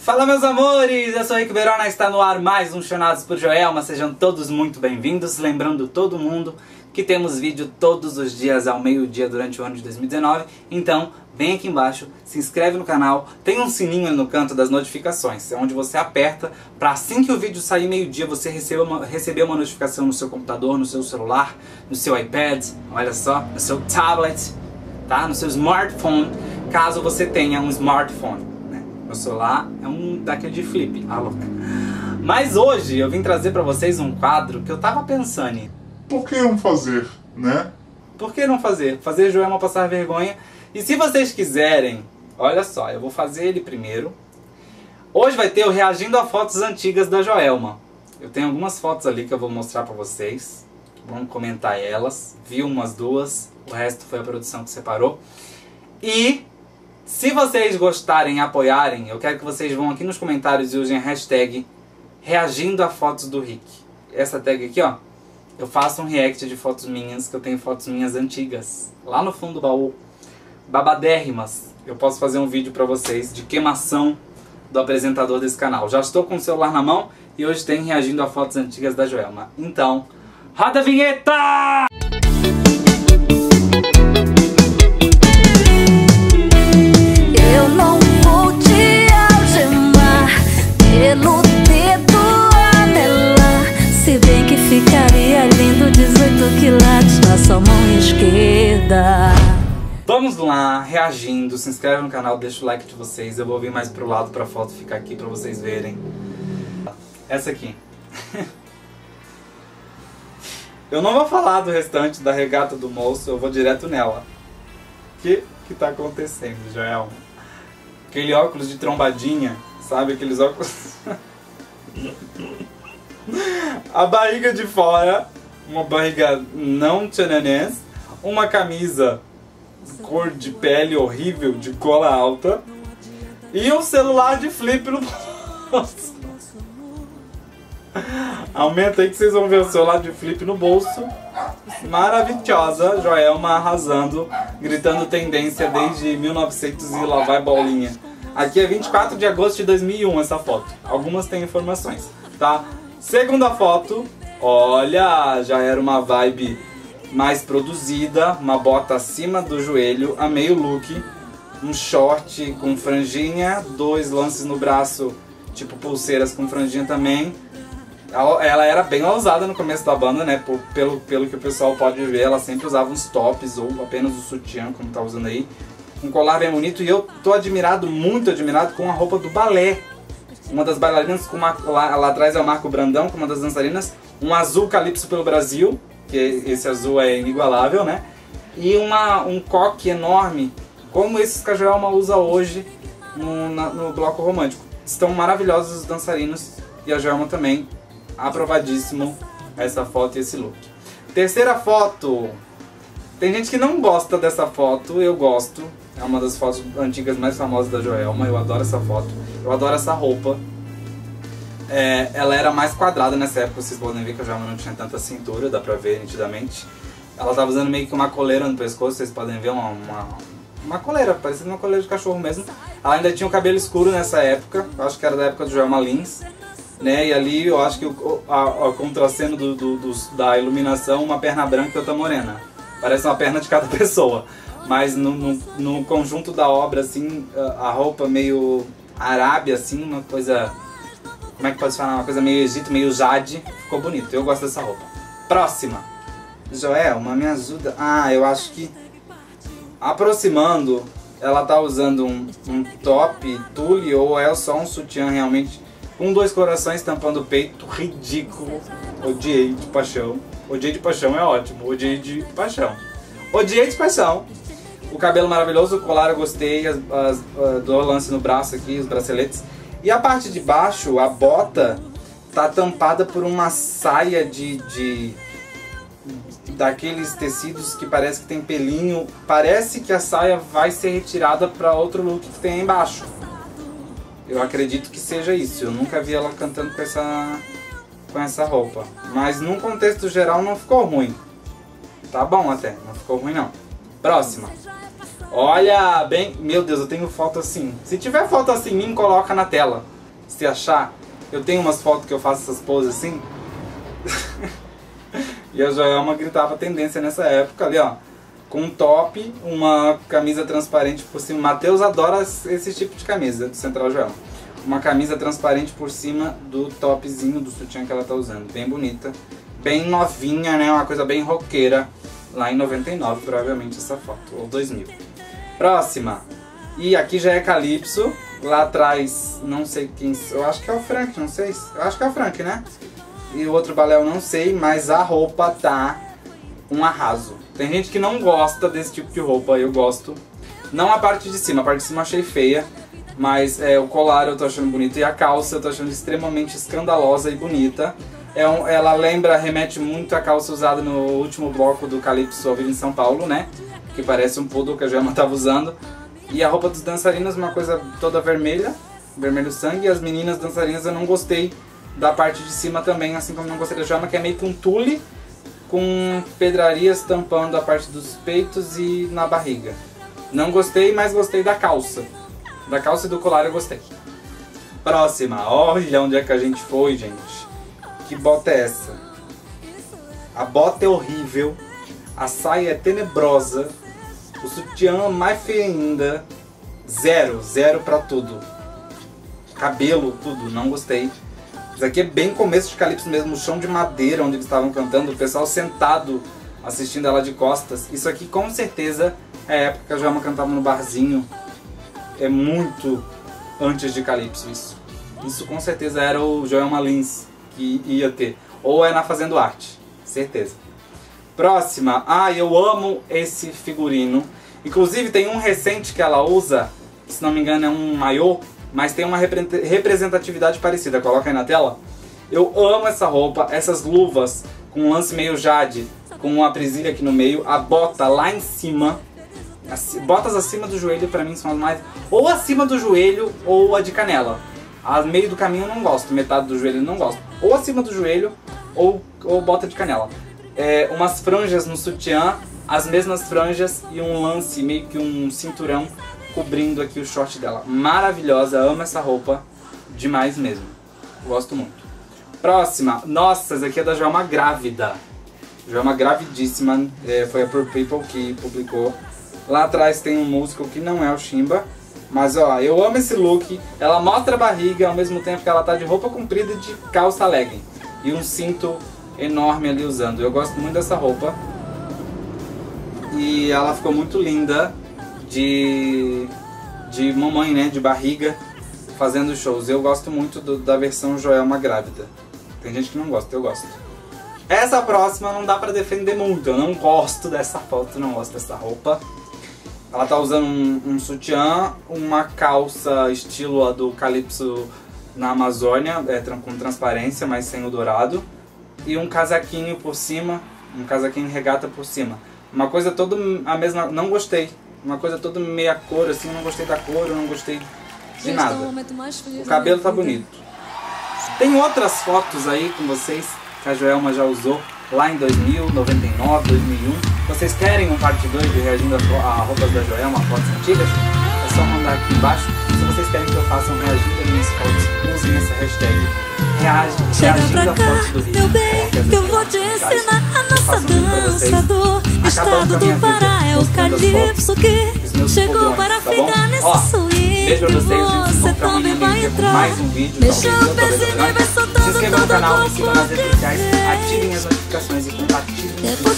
Fala meus amores, eu sou Rick Verona, está no ar mais um Chonados por Joelma, sejam todos muito bem-vindos, lembrando todo mundo que temos vídeo todos os dias ao meio-dia durante o ano de 2019, então vem aqui embaixo, se inscreve no canal, tem um sininho no canto das notificações, é onde você aperta para assim que o vídeo sair meio-dia você receber uma, receber uma notificação no seu computador, no seu celular, no seu iPad, olha só, no seu tablet, tá? no seu smartphone, caso você tenha um smartphone. Meu celular é um daquele de flip, ah louca. Mas hoje eu vim trazer para vocês um quadro que eu tava pensando em. Por que não fazer, né? Por que não fazer? Fazer Joelma passar vergonha. E se vocês quiserem, olha só, eu vou fazer ele primeiro. Hoje vai ter o reagindo a fotos antigas da Joelma. Eu tenho algumas fotos ali que eu vou mostrar para vocês. Vamos comentar elas. Vi umas duas, o resto foi a produção que separou. E se vocês gostarem e apoiarem, eu quero que vocês vão aqui nos comentários e usem a hashtag reagindo a fotos do Rick. Essa tag aqui, ó. Eu faço um react de fotos minhas, que eu tenho fotos minhas antigas. Lá no fundo do baú. Babadérrimas. Eu posso fazer um vídeo pra vocês de queimação do apresentador desse canal. Já estou com o celular na mão e hoje tem reagindo a fotos antigas da Joelma. Então, roda a vinheta! Se inscreve no canal, deixa o like de vocês. Eu vou vir mais pro lado pra foto ficar aqui pra vocês verem. Essa aqui. Eu não vou falar do restante da regata do moço, eu vou direto nela. O que que tá acontecendo, Joel? Aquele óculos de trombadinha, sabe? Aqueles óculos... A barriga de fora, uma barriga não tchananês, uma camisa cor de pele horrível, de gola alta, e um celular de flip no bolso. Aumenta aí que vocês vão ver o celular de flip no bolso. Maravilhosa, Joelma arrasando, gritando tendência desde 1900 e lá vai bolinha. Aqui é 24 de agosto de 2001 essa foto. Algumas têm informações, tá? Segunda foto, olha, já era uma vibe mais produzida, uma bota acima do joelho, a meio look, um short com franjinha, dois lances no braço, tipo pulseiras com franjinha também. Ela, era bem ousada no começo da banda, né? Pelo, pelo que o pessoal pode ver, ela sempre usava uns tops ou apenas o sutiã, como tá usando aí. Um colar bem bonito e eu tô admirado, muito admirado com a roupa do balé. Uma das bailarinas com uma, lá, lá atrás é o Marco Brandão, com uma das dançarinas. Um azul calypso pelo Brasil, que esse azul é inigualável, né? E uma, um coque enorme, como esses que a Joelma usa hoje no, na, no bloco romântico. Estão maravilhosos os dançarinos e a Joelma também aprovadíssimo essa foto e esse look. Terceira foto. Tem gente que não gosta dessa foto, eu gosto. É uma das fotos antigas mais famosas da Joelma, eu adoro essa foto. Eu adoro essa roupa. É, ela era mais quadrada nessa época, vocês podem ver que a Joelma não tinha tanta cintura, dá pra ver nitidamente. Ela tava usando meio que uma coleira no pescoço, vocês podem ver uma, uma, uma coleira, parecendo uma coleira de cachorro mesmo. Ela ainda tinha o cabelo escuro nessa época, acho que era da época do Joelma Lins né? E ali eu acho que o, a, a do, do, do, da iluminação, uma perna branca e outra morena. Parece uma perna de cada pessoa. Mas no, no, no conjunto da obra, assim, a, a roupa meio arábia, assim, uma coisa. Como é que pode falar? Uma coisa meio Egito, meio Jade. Ficou bonito, eu gosto dessa roupa. Próxima. Joelma, me ajuda. Ah, eu acho que. Aproximando, ela tá usando um, um top tule ou é só um sutiã realmente com dois corações tampando o peito, ridículo. Odiei de paixão. Odiei de paixão é ótimo. Odiei de paixão. Odiei de paixão. O cabelo maravilhoso, o colar eu gostei, as, as, uh, do lance no braço aqui, os braceletes. E a parte de baixo, a bota, tá tampada por uma saia de, de daqueles tecidos que parece que tem pelinho. Parece que a saia vai ser retirada para outro look que tem aí embaixo. Eu acredito que seja isso. Eu nunca vi ela cantando com essa com essa roupa. Mas num contexto geral não ficou ruim. Tá bom até, não ficou ruim não. Próxima. Olha, bem... Meu Deus, eu tenho foto assim. Se tiver foto assim mim, coloca na tela. Se achar. Eu tenho umas fotos que eu faço essas poses assim. e a Joelma gritava tendência nessa época ali, ó. Com um top, uma camisa transparente por cima. Matheus adora esse tipo de camisa do Central Joelma. Uma camisa transparente por cima do topzinho do sutiã que ela tá usando. Bem bonita. Bem novinha, né? Uma coisa bem roqueira. Lá em 99, provavelmente, essa foto. Ou 2000. Próxima. E aqui já é Calypso. Lá atrás, não sei quem. Eu acho que é o Frank, não sei. Eu acho que é o Frank, né? E o outro balé eu não sei, mas a roupa tá um arraso. Tem gente que não gosta desse tipo de roupa, eu gosto. Não a parte de cima, a parte de cima eu achei feia. Mas é, o colar eu tô achando bonito e a calça eu tô achando extremamente escandalosa e bonita. É um, ela lembra, remete muito à calça usada no último bloco do Calypso ao em São Paulo, né? Que parece um poodle que a Gemma tava usando. E a roupa dos dançarinos, uma coisa toda vermelha, vermelho sangue. E as meninas dançarinas eu não gostei da parte de cima também, assim como não gostei da Joana, que é meio que um tule com pedrarias tampando a parte dos peitos e na barriga. Não gostei, mas gostei da calça. Da calça e do colar eu gostei. Próxima. Olha onde é que a gente foi, gente. Que bota é essa? A bota é horrível. A saia é tenebrosa. O sutiã mais feio ainda. Zero, zero pra tudo. Cabelo, tudo, não gostei. Isso aqui é bem começo de Calypso mesmo, o chão de madeira onde eles estavam cantando, o pessoal sentado assistindo ela de costas. Isso aqui com certeza é a época que a Joelma cantava no barzinho. É muito antes de Calypso isso. Isso com certeza era o Joelma Lins que ia ter. Ou é na Fazendo Arte, certeza. Próxima. Ah, eu amo esse figurino. Inclusive tem um recente que ela usa, se não me engano é um maiô, mas tem uma representatividade parecida. Coloca aí na tela. Eu amo essa roupa, essas luvas com um lance meio jade, com uma presilha aqui no meio, a bota lá em cima. Botas acima do joelho pra mim são as mais. Ou acima do joelho ou a de canela. A meio do caminho eu não gosto, metade do joelho eu não gosto. Ou acima do joelho ou, ou bota de canela. É, umas franjas no sutiã, as mesmas franjas e um lance, meio que um cinturão cobrindo aqui o short dela. Maravilhosa, amo essa roupa demais mesmo. Gosto muito. Próxima. Nossa, essa aqui é da Joelma Grávida. Joelma gravidíssima. É, foi a Pure People que publicou. Lá atrás tem um músico que não é o Shimba. Mas ó, eu amo esse look. Ela mostra a barriga ao mesmo tempo que ela tá de roupa comprida e de calça legging. E um cinto enorme ali usando. Eu gosto muito dessa roupa. E ela ficou muito linda de, de mamãe, né? De barriga, fazendo shows. Eu gosto muito do, da versão Joelma grávida. Tem gente que não gosta, eu gosto. Essa próxima não dá pra defender muito. Eu não gosto dessa foto, não gosto dessa roupa. Ela tá usando um, um sutiã, uma calça estilo a do Calypso na Amazônia, é, com transparência, mas sem o dourado. E um casaquinho por cima, um casaquinho regata por cima. Uma coisa toda a mesma, não gostei. Uma coisa toda meia cor, assim, eu não gostei da cor, eu não gostei de nada. O cabelo tá bonito. Tem outras fotos aí com vocês que a Joelma já usou lá em 2000, 99, 2001. Vocês querem um parte 2 de reagindo a roupas da Joelma, fotos antigas? É só mandar aqui embaixo. Vocês querem que eu faça um reagindo a minhas fotos, usem essa hashtag reage, reagindo a fotos do vídeo. Meu bem, que eu vou te ensinar a nossa dança do estado do Pará. É o calypso que chegou para tá ficar nesse swing. Pra Você também vai entrar. talvez o pezinho e vai soltando todo o corpo. ativem as notificações e compartilhem.